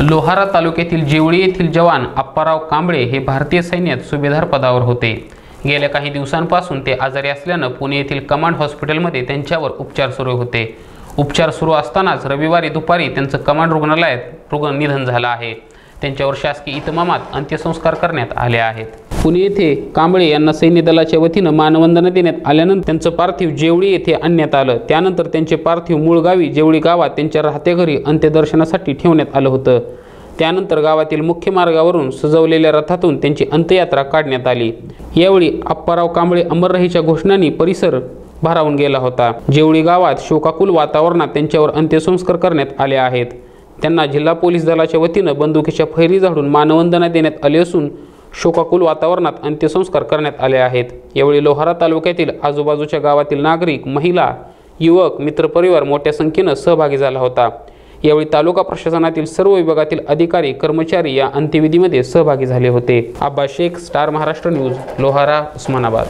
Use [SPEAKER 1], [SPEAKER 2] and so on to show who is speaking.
[SPEAKER 1] लोहारा तालुक्यातील जेवळी येथील जवान अप्पाराव कांबळे हे भारतीय सैन्यात सुभेदार पदावर होते. गेल्या काही दिवसांपासून ते आजारी असल्यानं पुणे येथील कमांड हॉस्पिटलमध्ये त्यांच्यावर उपचार सुरू होते. उपचार सुरू असतानाच रविवारी दुपारी त्यांचं कमांड रुग्णालयात रुग्ण निधन झालं आहे. त्यांच्यावर शासकीय इतमामात अंत्यसंस्कार करण्यात आले आहेत. पुणे येथे कांबळे यांना सैन्य दलाच्या वतीनं मानवंदना देण्यात आल्यानंतर त्यांचं पार्थिव जेवळी येथे आणण्यात आलं त्यानंतर त्यांचे पार्थिव मूळ गावी जेवळी गावात त्यांच्या राहत्या घरी अंत्यदर्शनासाठी ठेवण्यात आलं होतं. त्यानंतर गावातील मुख्य मार्गावरून सजवलेल्या रथातून त्यांची अंत्ययात्रा काढण्यात आली. यावेळी आप्पाराव कांबळे अमर रहीच्या घोषणांनी परिसर भारावून गेला होता. जेवळी गावात शोकाकुल वातावरणात त्यांच्यावर अंत्यसंस्कार करण्यात आले आहेत. त्यांना जिल्हा पोलीस दलाच्या वतीनं बंदुकीच्या फैरी झाडून मानवंदना देण्यात आली असून शोकाकुल वातावरणात अंत्यसंस्कार करण्यात आले आहेत. यावेळी लोहारा तालुक्यातील आजूबाजूच्या गावातील नागरिक महिला युवक मित्रपरिवार मोठ्या संख्येनं सहभागी झाला होता. यावेळी तालुका प्रशासनातील सर्व विभागातील अधिकारी कर्मचारी या अंत्यविधीमध्ये सहभागी झाले होते. Abba Shaikh star Maharashtra news Lohara Osmanabad.